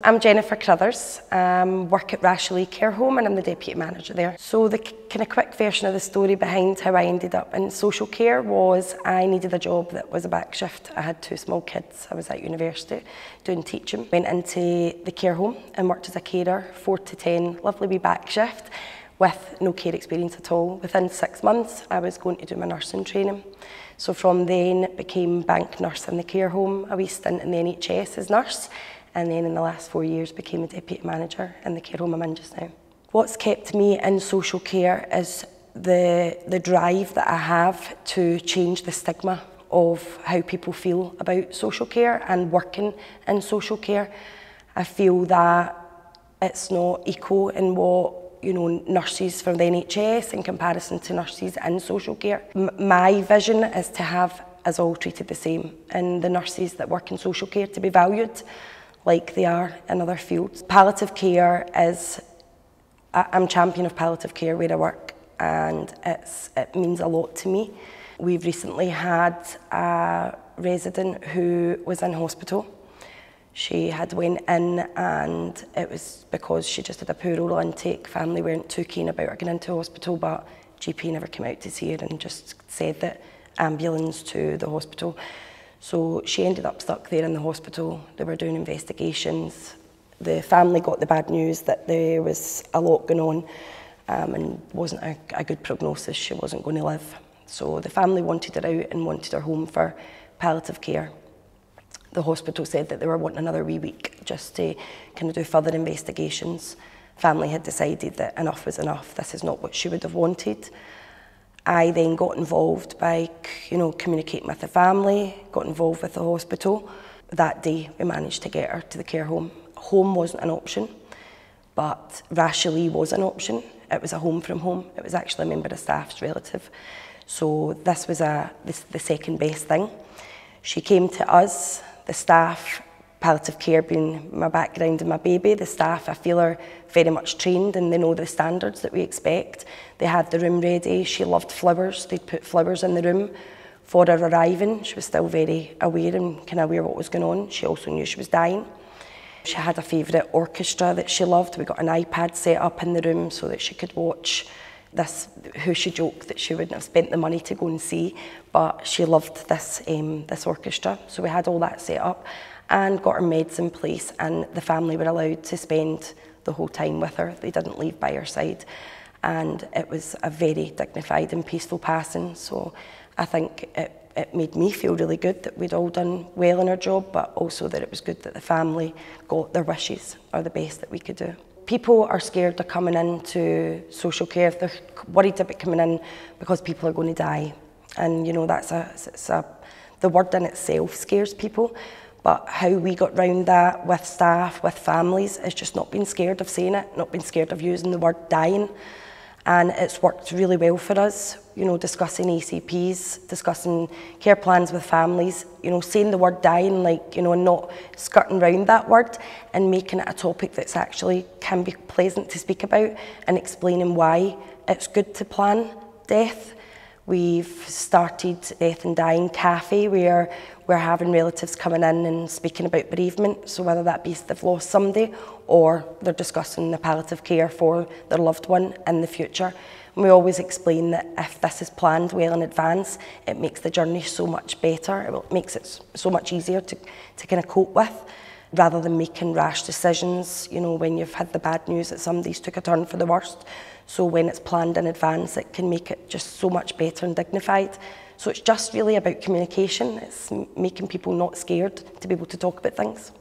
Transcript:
I'm Jennifer Crothers, um, work at Rashley Care Home and I'm the Deputy Manager there. So the kind of quick version of the story behind how I ended up in social care was I needed a job that was a back shift. I had two small kids, I was at university doing teaching. Went into the care home and worked as a carer, 4 to 10, lovely wee back shift with no care experience at all. Within six months I was going to do my nursing training. So from then became bank nurse in the care home, a wee stint in the NHS as nurse and then in the last four years became a deputy manager in the care home I'm in just now. What's kept me in social care is the, the drive that I have to change the stigma of how people feel about social care and working in social care. I feel that it's not equal in what you know nurses from the NHS in comparison to nurses in social care. M my vision is to have us all treated the same and the nurses that work in social care to be valued like they are in other fields. Palliative care is, I'm champion of palliative care where I work and it's, it means a lot to me. We've recently had a resident who was in hospital. She had went in and it was because she just had a poor oral intake. Family weren't too keen about her going into hospital but GP never came out to see her and just said that ambulance to the hospital. So she ended up stuck there in the hospital. They were doing investigations. The family got the bad news that there was a lot going on um, and wasn't a, a good prognosis. She wasn't going to live. So the family wanted her out and wanted her home for palliative care. The hospital said that they were wanting another wee week just to kind of do further investigations. Family had decided that enough was enough. This is not what she would have wanted. I then got involved by, you know, communicating with the family, got involved with the hospital. That day, we managed to get her to the care home. Home wasn't an option, but Rashley was an option. It was a home from home. It was actually a member of staff's relative. So this was a, this, the second best thing. She came to us, the staff, palliative care being my background and my baby, the staff, I feel are very much trained and they know the standards that we expect. They had the room ready. She loved flowers. They'd put flowers in the room for her arriving. She was still very aware and kind of aware what was going on. She also knew she was dying. She had a favourite orchestra that she loved. We got an iPad set up in the room so that she could watch this, who she joked that she wouldn't have spent the money to go and see, but she loved this, um, this orchestra. So we had all that set up and got her meds in place and the family were allowed to spend the whole time with her. They didn't leave by her side. And it was a very dignified and peaceful passing. So I think it, it made me feel really good that we'd all done well in our job, but also that it was good that the family got their wishes or the best that we could do. People are scared of coming into social care. They're worried about coming in because people are going to die. And, you know, that's a, it's a, the word in itself scares people. But how we got round that with staff, with families, is just not being scared of saying it, not being scared of using the word dying. And it's worked really well for us, you know, discussing ACPs, discussing care plans with families, you know, saying the word dying, like, you know, and not skirting round that word and making it a topic that's actually can be pleasant to speak about and explaining why it's good to plan death We've started Death and Dying Cafe where we're having relatives coming in and speaking about bereavement. So whether that be they've lost somebody or they're discussing the palliative care for their loved one in the future. And we always explain that if this is planned well in advance, it makes the journey so much better. It makes it so much easier to, to kind of cope with rather than making rash decisions, you know, when you've had the bad news that somebody's took a turn for the worst. So when it's planned in advance, it can make it just so much better and dignified. So it's just really about communication. It's making people not scared to be able to talk about things.